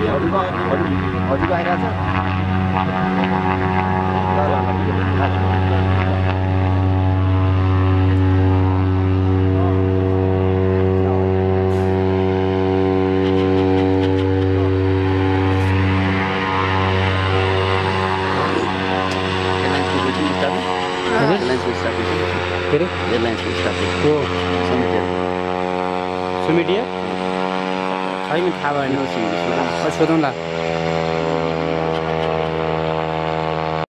हजुरको हजुरको एयरलाइन्सको स्टाफ के अरे एयरलाइन्सको स्टाफ को समिति सुमिडिया छैन थाहा भएन होइन सोधौँला